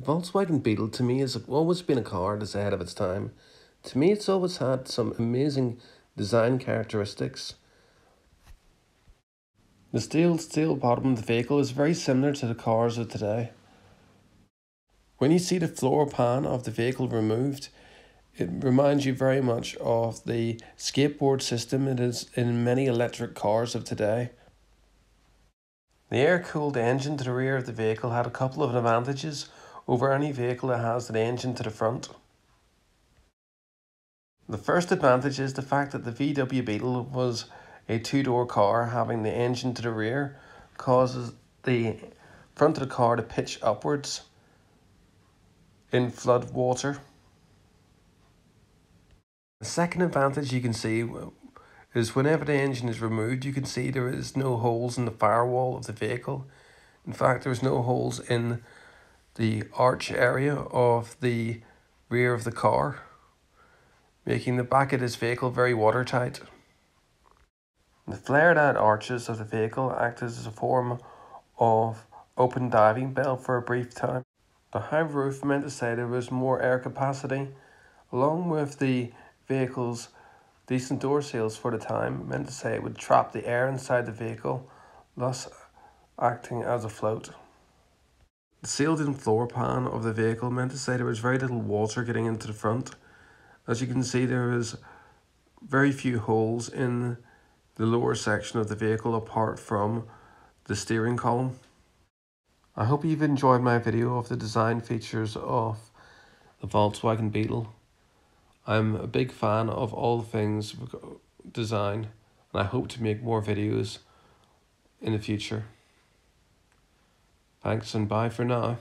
Volkswagen Beetle to me has always been a car that's ahead of its time. To me, it's always had some amazing design characteristics. The steel steel bottom of the vehicle is very similar to the cars of today. When you see the floor pan of the vehicle removed, it reminds you very much of the skateboard system it is in many electric cars of today. The air cooled engine to the rear of the vehicle had a couple of advantages over any vehicle that has an engine to the front. The first advantage is the fact that the VW Beetle was a two door car having the engine to the rear causes the front of the car to pitch upwards in flood water. The second advantage you can see is whenever the engine is removed, you can see there is no holes in the firewall of the vehicle. In fact, there's no holes in the arch area of the rear of the car, making the back of this vehicle very watertight. The flared out arches of the vehicle act as a form of open diving bell for a brief time. The high roof meant to say there was more air capacity, along with the vehicle's decent door seals for the time, meant to say it would trap the air inside the vehicle, thus acting as a float. The sealed in floor pan of the vehicle meant to say there was very little water getting into the front. As you can see, there is very few holes in the lower section of the vehicle apart from the steering column. I hope you've enjoyed my video of the design features of the Volkswagen Beetle. I'm a big fan of all things design and I hope to make more videos in the future. Thanks and bye for now.